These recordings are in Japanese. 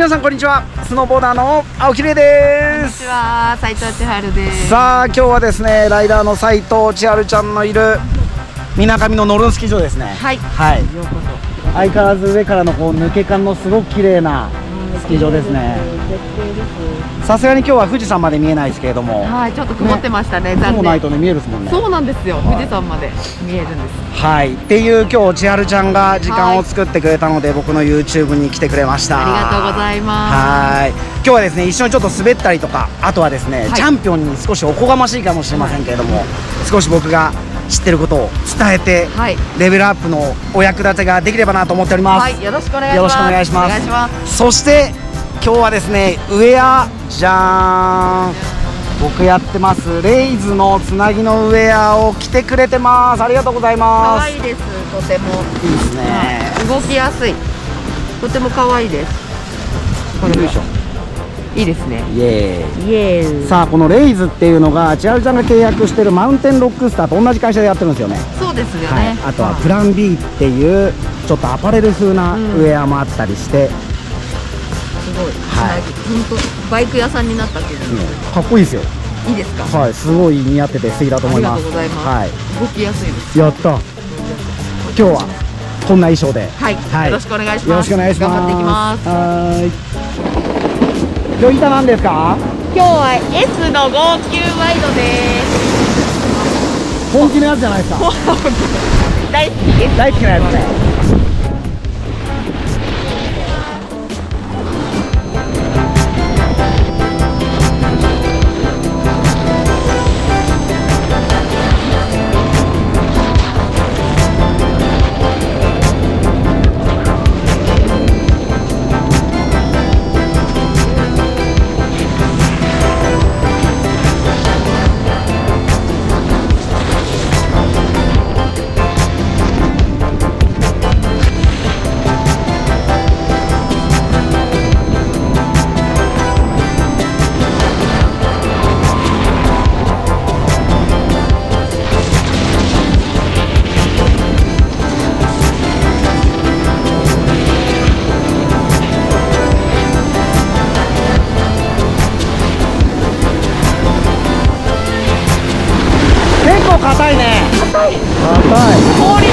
皆さんこんにちは。スノーボーダーの青木玲です。こんにちは。斉藤千春です。さあ今日はですねライダーの斉藤千春ちゃんのいるみなかみのノルンスキー場ですね。はい。はい。ようこそ相変わらず上からのこう抜け感のすごく綺麗なスキー場ですね。さすがに今日は富士山まで見えないですけれども。はいちょっと曇ってましたね雲残念。ないとね見えるですもんね。そうなんですよはい。富士山まで見えるんです。はい。っていう今日千春ちゃんが時間を作ってくれたので、僕の YouTube に来てくれました。ありがとうございまはい。今日はですね一緒にちょっと滑ったりとかあとはですね、はい。チャンピオンに少しおこがましいかもしれませんけれども、少し僕が知ってることを伝えて、すはい。レベルアップのお役立てができればなと思っております、はいよろしくお願いします。よろしくお願いします。お願いします。そして今日はですねウェアじゃーん僕やってます。レイズのつなぎのウェアを着てくれてます。ありがとうござい可ます。愛いです。とても。いいですね。動きやすい。とても可愛いです。これよいしょいいですね。イエーイ。イエーイ。さあこのレイズっていうのが千春ちゃんが契約してるマウンテンロックスターと同じ会社でやってるんですよね。そうですよね、はい、あとはプラン B っていうちょっとアパレル風なウェアもあったりして、すごい。はい。本当バイク屋さんになったけど、うんかっこいいですよ。いいですか？はい。すごい似合ってて素敵だと思います。ありがとうございます。はい。動きやすいです。やった。今日はこんな衣装で。はい、はい。よろしくお願いします。よろしくお願いします。頑張っていきます。はーい今日板なんですか？今日は S の59ワイドです。本気のやつじゃないですか？大好きです。大好きなやつね硬いね。硬い硬い氷で。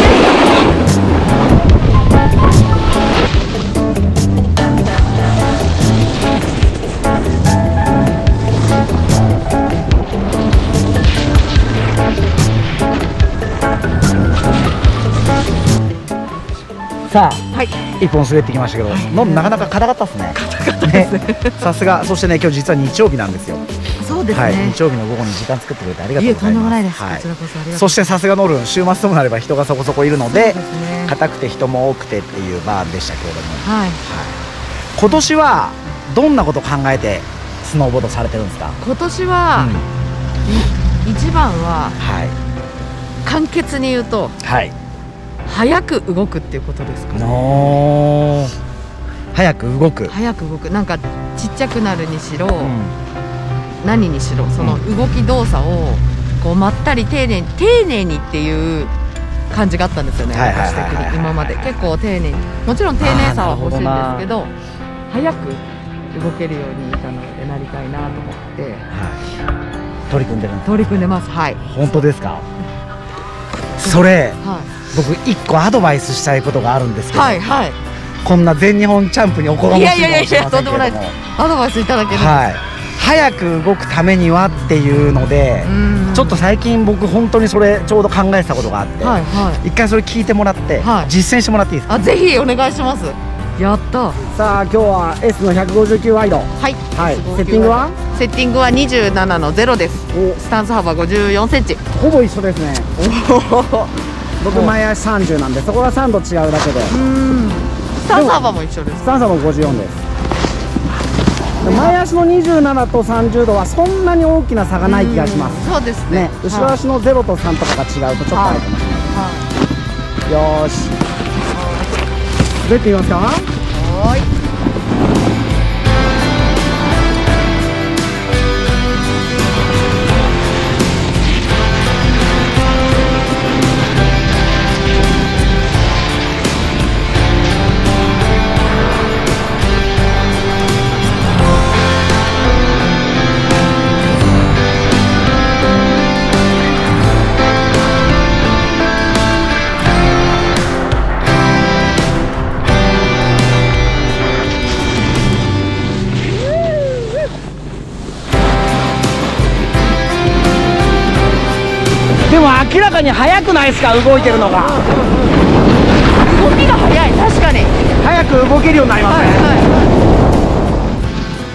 すさあはい。一本滑ってきましたけど、のなかなか硬かったで すね。ね。さすが、そしてね、今日実は日曜日なんですよ。ですね、はい、日曜日の午後に時間作ってくれてありがというございます。んでもないです、はい。こちらこそしてさすがノルン、週末ともなれば人がそこそこいるのでそう、ですね。硬くて人も多くてっていうバーでしたけれども、はい。今年はどんなこと考えてスノーボードされてるんですか？今年は、い一番ははい、簡潔に言うとはい。早く動くっていうことですかね。の早く動く。早く動く。なんかちっちゃくなるにしろ、うん何にしろその動き動作をこうまったり丁寧に丁寧にっていう感じがあったんですよね私的に今まで。結構丁寧にもちろん丁寧さは欲しいんですけど早く動けるようになのでなりたいなと思って。はい。取り組んでるんです。取り組んでます。はい。本当ですか？それ、は僕一個アドバイスしたいことがあるんですいけど。はいはい。こんな全日本チャンプにおこがましいいやいやいやとんでもないでアドバイスいただけるはい早く動くためにはっていうので、うん。ちょっと最近僕本当にそれちょうど考えてたことがあって、はいはい。一回それ聞いてもらって、はい。実践してもらっていいですか？あぜひお願いします。やった。さあ今日は S の159ワイド。はい。はい。セッティングは？セッティングは27の0です。お。スタンス幅54センチ。ほぼ一緒ですね。僕前足30なんでそこが3度違うだけで。うん。スタンス幅も一緒です。スタンスも54です足の27と30度はそんなに大きな差がない気がします。うんそうですね。ね後ろ足の0と3とかが違うとちょっとあるかもしれない。はい。よーし。滑ってみますか？はーいでも明らかに速くないですか動いてるのが。動きが速い。確かに。早く動けるようになりますね、は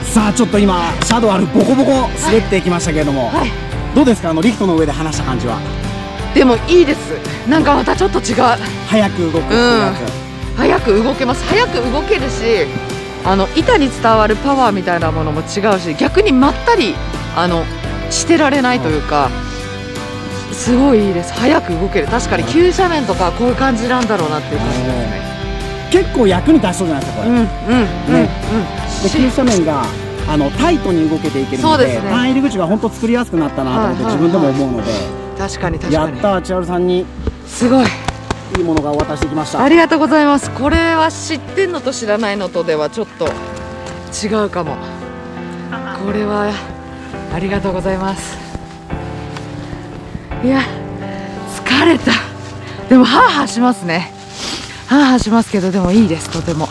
さあちょっと今シャドウあるボコボコ滑っていきましたけれども、いはい、はどうですかあのリフトの上で話した感じは？いでもいいです。なんかまたちょっと違う。早く動くうやつ、早く動けます。早く動けるしあの板に伝わるパワーみたいなものも違うし逆にまったりあのしてられないというかすごいいいです。早く動ける。確かに急斜面とかこういう感じなんだろうなっていう感じですね。結構役に立ちそうじゃないですかこれ、うんうんうんうん。で急斜面があのタイトに動けていけるのでですね。ターン入り口が本当作りやすくなったなと思ってはい自分でも思うので、確かに確かに。やったー千春さんにすごいいいものがお渡しできました。ありがとうございます。これは知ってんのと知らないのとではちょっと違うかも。これはありがとうございますいや疲れた。でもハーハーしますね。ハーハーしますけどでもいいですとても。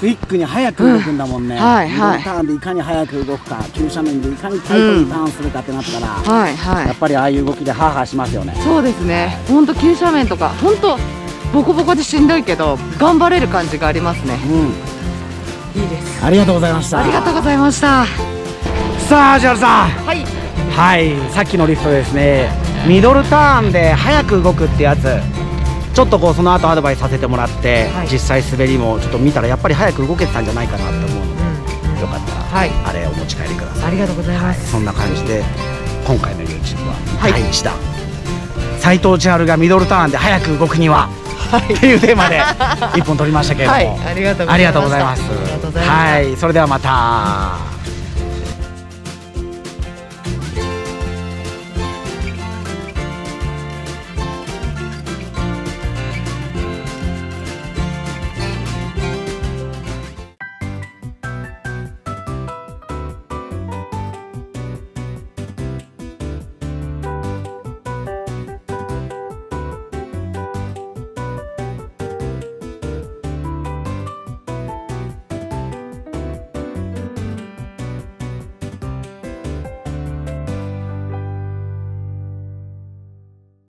クイックに早く動くんだもんね、うんはい。はいターンでいかに早く動くか急斜面でいかにタイトにターンするかってなったら、はいはい。やっぱりああいう動きでハーハーしますよね。そうですね。ほんと急斜面とかほんとボコボコでしんどいけど頑張れる感じがありますね。うん。いいです。ありがとうございました。ありがとうございました。さあ千春さん。はい。はい。さっきのリフトですねミドルターンで早く動くってやつ。ちょっとこうその後アドバイスさせてもらって、はい。実際滑りもちょっと見たらやっぱり早く動けてたんじゃないかなと思うのうんでよかったら、はい。あれお持ち帰りください。ありがとうございます。そんな感じで今回の YouTube ははい。第1弾斎藤千春がミドルターンで早く動くにははい。っていうテーマで 一本取りましたけれども、はい。ありがとうございましたありがとうございますはい。それではまた